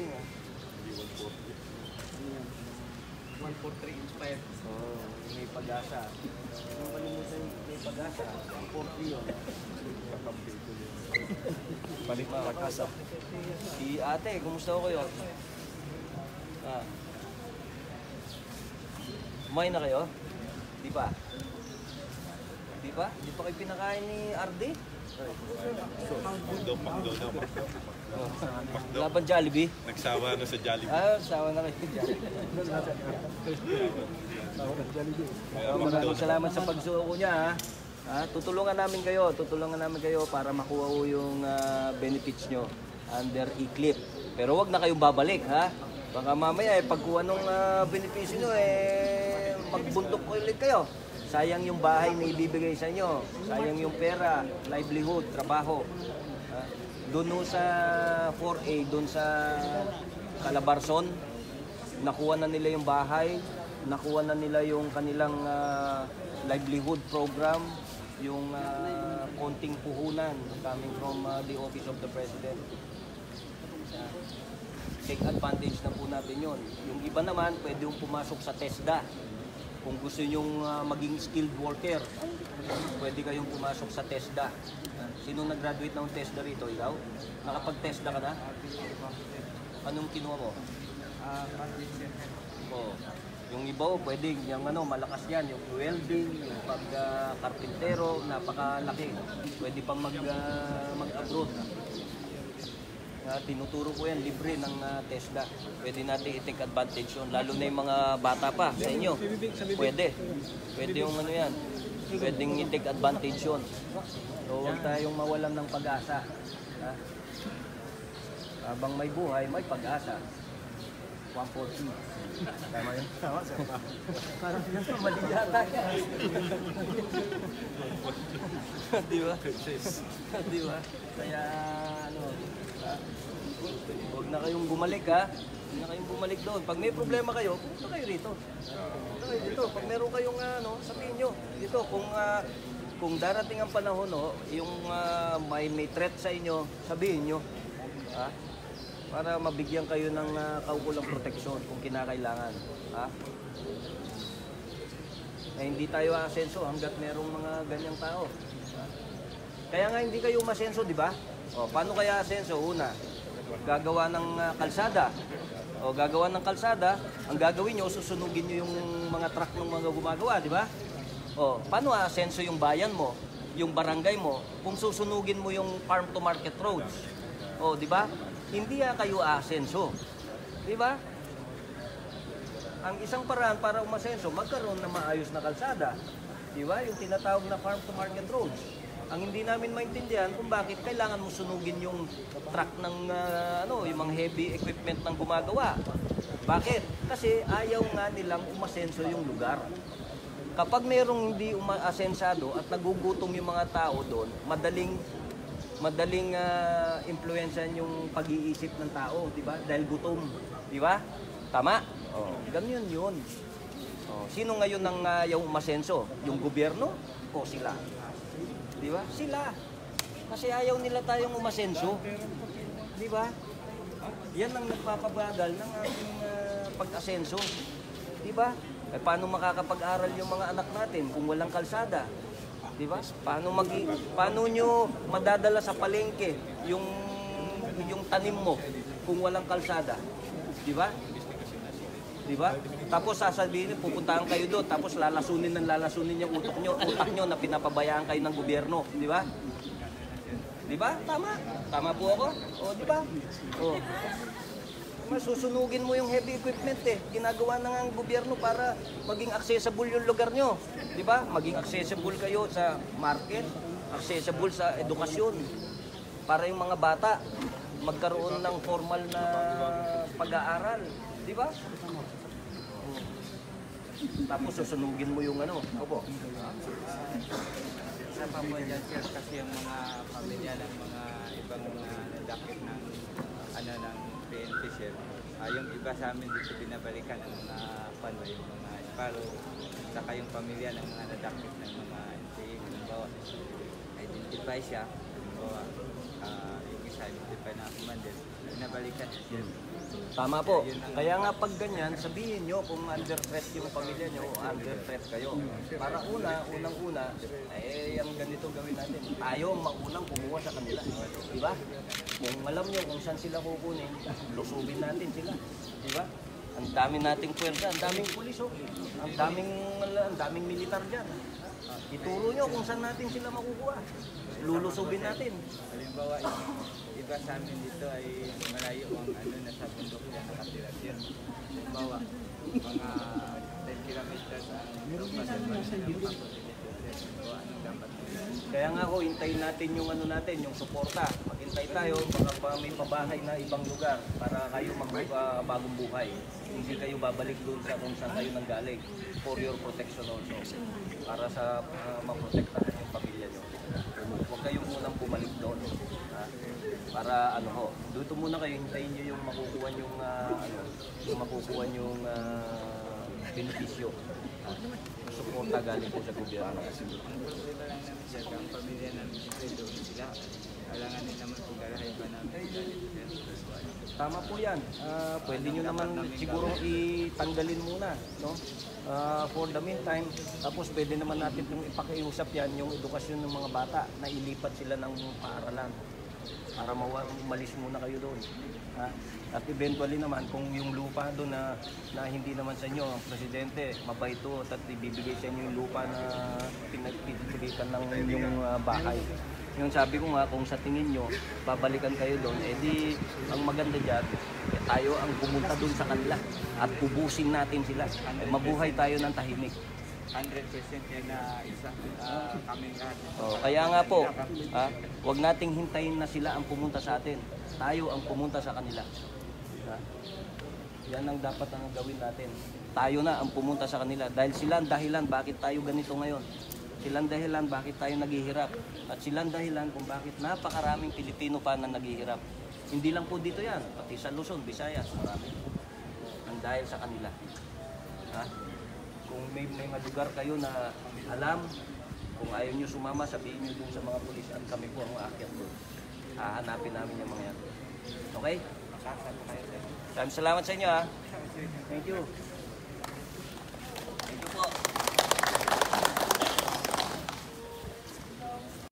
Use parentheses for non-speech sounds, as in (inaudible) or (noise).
galing ah. Hindi 140. Ano yan? 143 inspired. Oo, oh, may pag-asa. Kung kalimutan yung may pag-asa, 140 yun. Balik mga pag-asa. Si ate, kumusta ko kayo? Ah. Kumain na kayo? Di pa? Di pa? Di pa kayo pinakain ni RD? Makdo, makdo na. Makdo. Wala bang Jollibee? Nagsawa na sa Jollibee. Ah, sawa na kayo makdo maraming salamat sa pagsuko niya ha. Ah, tutulungan namin kayo, tutulungan namin kayo para makuha ko yung ah, benefits nyo under e-clip. Pero wag na kayong babalik ha. Baka mamaya eh, pagkuha ng uh, benepisyo nyo eh, magbuntok ko ulit kayo. Sayang yung bahay na ibibigay sa inyo. Sayang yung pera, livelihood, trabaho. Ah, doon sa 4A, doon sa Calabarzon, nakuha na nila yung bahay, nakuha na nila yung kanilang ah, livelihood program, yung ah, konting puhunan coming from ah, the office of the president. Ah, take advantage na po natin yon. Yung iba naman, pwede yung pumasok sa TESDA. Kung gusto nyong ah, maging skilled worker, pwede kayong pumasok sa TESDA. Ah, Sino nag-graduate ng TESDA rito? Ikaw? Nakapag-TESDA ka na? Anong kinuha mo? Oo. Yung iba, oh, pwede, yung ano, malakas yan, yung welding, yung pag-karpintero, napakalaki. Pwede pang mag, ah, mag-abroad. Ah, tinuturo ko yan, libre ng ah, TESDA. Pwede natin i-take advantage yun, lalo na yung mga bata pa sa inyo. Pwede. Pwede yung ano yan. Pwedeng i-take advantage yun. So, huwag tayong mawalan ng pag-asa. Ha? Habang may buhay, may pag-asa. 140. Tama yun? Tama, sir. Parang mali yata yan. (laughs) Di ba? Di ba? Kaya, ano, ah, huwag na kayong bumalik ha. Huwag na kayong bumalik doon. Pag may problema kayo, punta kayo rito. Punta kayo dito. Pag meron kayong ano, sabihin nyo. Dito, kung ah, kung darating ang panahon, no, yung ah, may, may threat sa inyo, sabihin nyo. Ha? Para mabigyan kayo ng uh, kaukulang proteksyon kung kinakailangan. Ha? Na hindi tayo asenso hanggat merong mga ganyang tao. Kaya nga hindi kayo umasenso, di ba? O, paano kaya asenso? Una, gagawa ng ah, kalsada. O, gagawa ng kalsada, ang gagawin nyo, susunugin nyo yung mga truck ng mga gumagawa, di ba? O, paano asenso yung bayan mo, yung barangay mo, kung susunugin mo yung farm to market roads? O, di ba? Hindi ah kayo asenso. Di ba? Ang isang paraan para umasenso, magkaroon ng maayos na kalsada. Di ba? Yung tinatawag na farm to market roads. Ang hindi namin maintindihan kung bakit kailangan mo sunugin yung truck ng ah, ano, yung mga heavy equipment ng gumagawa. Bakit? Kasi ayaw nga nilang umasenso yung lugar. Kapag merong hindi umaasensado at nagugutom yung mga tao doon, madaling madaling uh, impluwensyahan yung pag-iisip ng tao, di ba? Dahil gutom, di ba? Tama? Oh, ganyan yun. Oh, sino ngayon ang uh, yung umasenso? Yung gobyerno o sila? Di ba? Sila. Kasi ayaw nila tayong umasenso. Di ba? Yan ang nagpapabagal ng ating uh, pag-asenso. Di ba? Eh, paano makakapag-aral yung mga anak natin kung walang kalsada? Di ba? Paano mag paano nyo madadala sa palengke yung yung tanim mo kung walang kalsada? Di ba? Di ba? Tapos sasabihin, pupuntahan kayo doon, tapos lalasunin ng lalasunin yung utok nyo, utak nyo na pinapabayaan kayo ng gobyerno. Di ba? Di ba? Tama. Tama po ako. O, di ba? O. Masusunugin mo yung heavy equipment eh. Ginagawa na nga ang gobyerno para maging accessible yung lugar nyo. Di ba? Maging accessible kayo sa market, accessible sa edukasyon. Para yung mga bata magkaroon ng formal na pag-aaral. Di ba? Tapos susunugin mo yung ano. Opo. sa Papua dyan sir kasi yung mga pamilya ng mga ibang mga nadakit ng ano ng PNP sir ah, yung iba sa amin dito binabalikan ang mga pano yung mga sparrow saka yung pamilya ng mga nadakit ng mga NPA halimbawa identify siya halimbawa ah, yung isa identify na commander binabalikan na sir. Tama po. Kaya nga pag ganyan, sabihin nyo kung under threat yung pamilya nyo o under threat kayo. Para una, unang-una, eh, ang ganito gawin natin. Tayo ang maunang kumuha sa kanila. Di ba? Kung alam nyo kung saan sila kukunin, lusubin natin sila. Di ba? Ang dami nating pwersa, ang daming pulis, oh. ang daming, ang daming militar dyan. Ituro nyo kung saan natin sila makukuha. Lulusubin natin. Halimbawa, iba sa amin dito ay malayo ang ano na sa bundok na nakatira sir. Halimbawa, mga 10 kilometers ang lupa sa bansa ng Paco de Leon, sir. So, ano Kaya nga ho, hintayin natin yung ano natin, yung suporta. Maghintay tayo, baka pa may pabahay na ibang lugar para kayo magbagong buhay. Hindi kayo babalik doon sa kung saan kayo nanggaling. For your protection also. Para sa uh, maprotektahan yung pamilya nyo. Huwag kayong munang bumalik doon. Para ano ho, dito muna kayo, hintayin nyo yung makukuha yung, ah, ano, yung makukuha yung ah, benepisyo. Suporta galing po sa gobyerno. Ang problema lang namin sir, ang pamilya namin doon sila. Alangan din naman kung galahay pa namin dito Tama po yan. Ah, pwede nyo naman siguro itanggalin muna. No? Ah, for the meantime, tapos pwede naman natin kung ipakiusap yan yung edukasyon ng mga bata na ilipat sila ng paaralan para mawa, umalis muna kayo doon. Ha? At eventually naman, kung yung lupa doon na, na hindi naman sa inyo, ang presidente, mabait to at ibibigay sa inyo yung lupa na pinagpipilitan ng yung ah, bahay. Yung sabi ko nga, kung sa tingin nyo, babalikan kayo doon, eh di, ang maganda dyan, eh, tayo ang pumunta doon sa kanila at ubusin natin sila. Eh, mabuhay tayo ng tahimik. 100% yan na isa uh, kaming lahat. Oh, kaya nga po, ha, wag nating hintayin na sila ang pumunta sa atin. Tayo ang pumunta sa kanila. Ha? Yan ang dapat ang gawin natin. Tayo na ang pumunta sa kanila dahil sila ang dahilan bakit tayo ganito ngayon. Sila ang dahilan bakit tayo naghihirap. At sila ang dahilan kung bakit napakaraming Pilipino pa na naghihirap. Hindi lang po dito yan, pati sa Luzon, Visayas, marami. Ang dahil sa kanila. Ha? Kung may, may mga lugar kayo na alam, kung ayaw nyo sumama, sabihin nyo dun sa mga pulis at kami po ang aakyat doon. Hahanapin namin yung mga yan. Okay? Maraming salamat sa inyo ha. Thank you.